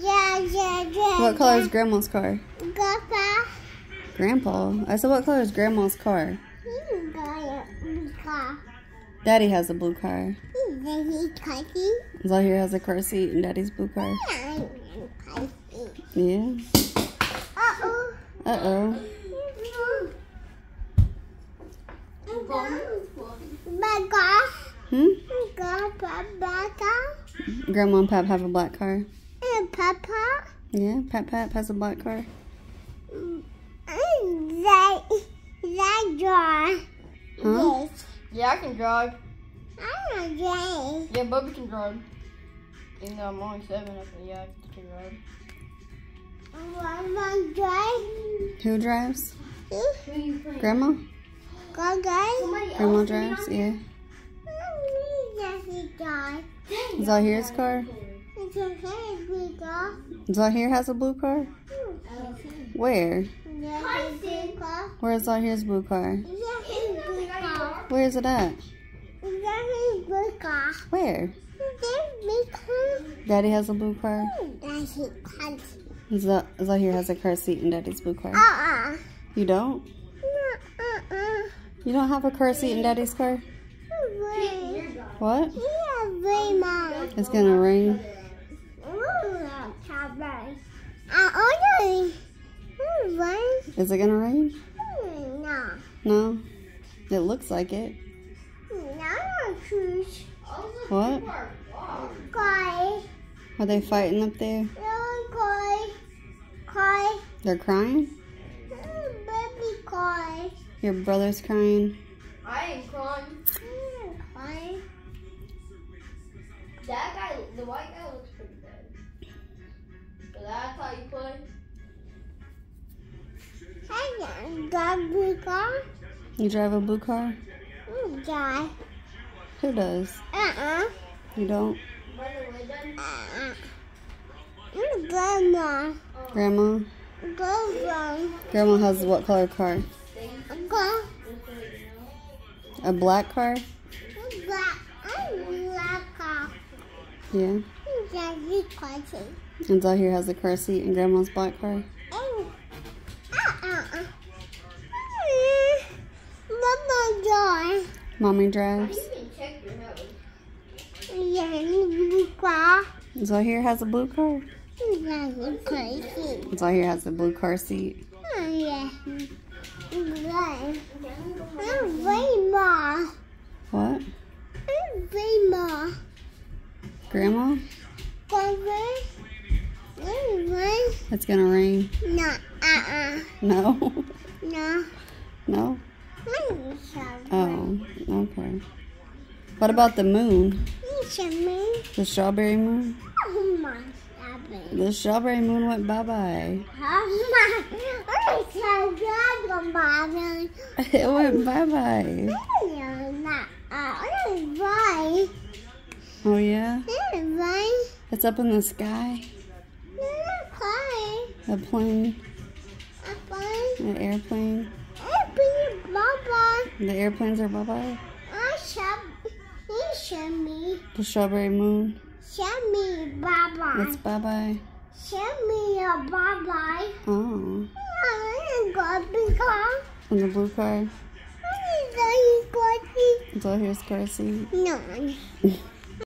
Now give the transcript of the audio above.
Yeah, yeah, yeah. What color is Grandma's car? Grandpa. Grandpa. I said, what color is Grandma's car? He got a car. Daddy has a blue car. He cutting. Zahir has a car seat and Daddy's blue car. I'm cutting. Yeah. Uh-oh. Uh-oh. Hmm? Grandpa. Grandma and Pap have a black car. And Papa. Yeah, Pat Pat has a black car. And that, that draw. Huh? Yes. Yeah, I can drive. I'm not gay. Yeah, Bubby can drive. Even though I'm only seven, I can, yeah, I can drive. I'm not gay. Who drives? Who are you playing? Grandma? Grandma drives? Yeah. Yes, die. Zahir's car? It's okay, Zahir has a blue car? Where? We go. Where's Zahir's blue car? Yes, we. Where is it at? We go. Where? Go. Daddy has a blue car. Z- Zahir has a car seat in Daddy's blue car. You don't? Uh-uh. You don't have a car seat in Daddy's car? What? It's gonna rain. I only. Hmm, Is it gonna rain? No. No. It looks like it. No, no, choose. What? Guy. Are they fighting up there? No, guy. Guy. They're crying? Baby guy. Your brother's crying? I ain't crying. Hmm, guy. That guy, the white guy looks pretty good. So that's how you play? Hey, Baby guy. You drive a blue car? Hmm, guy. Who does? Uh-uh. You don't? By the way, then, Uh-uh. Hmm, Grandma. Grandma? Go. Grandma has what color car? Go. A black car? Black. Black car. Yeah. Daddy cutting. And Zahir has a car seat in Grandma's black car? Blue car. Zahir has a blue car? Zahir has a blue car seat. Oh, yeah. Right. I'm way. What? Way. Grandma? It's gonna rain. No. Uh-uh. No? No. No? Oh, okay. What about the moon? The strawberry moon? Oh my. The strawberry moon went bye-bye. Oh my. I'm so glad about it. Went bye-bye. Oh, oh yeah? It's up in the sky. Bye. A plane, an airplane. Bye. The airplanes are bye-bye. Oh, I shall. He shall me. The strawberry moon, Shall me. Bye bye. it's bye-bye. Shall me a bye bye. Oh, I'm going to go. and the blue car. I'm going to It's Zahir's car seat. No.